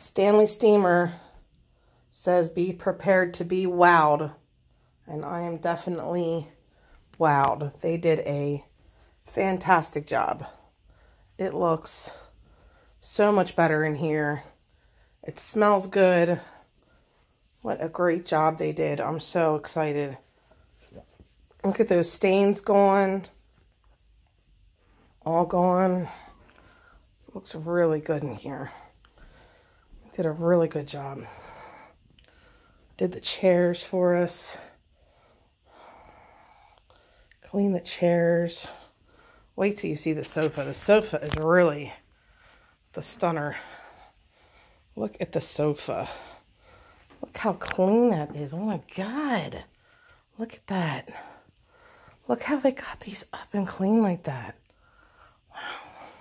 Stanley Steemer says be prepared to be wowed. And I am definitely wowed. They did a fantastic job. It looks so much better in here. It smells good. What a great job they did. I'm so excited. Look at those stains gone. All gone. Looks really good in here. Did a really good job. Did the chairs for us. Clean the chairs. Wait till you see the sofa. The sofa is really the stunner. Look at the sofa. Look how clean that is. Oh my God. Look at that. Look how they got these up and clean like that. Wow.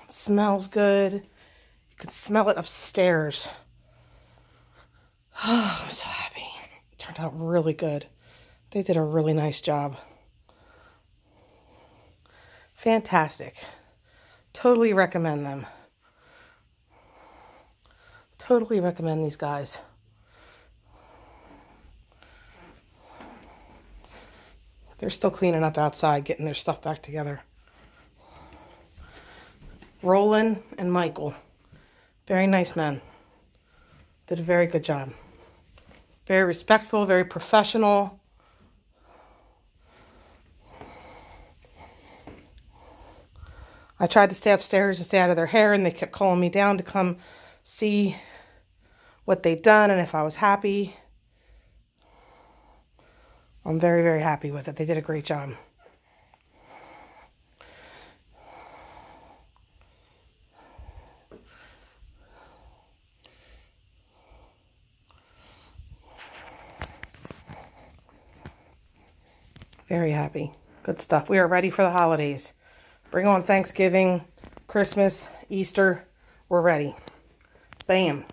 It smells good. You can smell it upstairs. Oh, I'm so happy. It turned out really good. They did a really nice job. Fantastic. Totally recommend them. Totally recommend these guys. They're still cleaning up outside, getting their stuff back together. Roland and Michael. Very nice men. Did a very good job. Very respectful, very professional. I tried to stay upstairs and stay out of their hair, and they kept calling me down to come see what they'd done and if I was happy. I'm very, very happy with it. They did a great job. Very happy. Good stuff. We are ready for the holidays. Bring on Thanksgiving, Christmas, Easter. We're ready. Bam.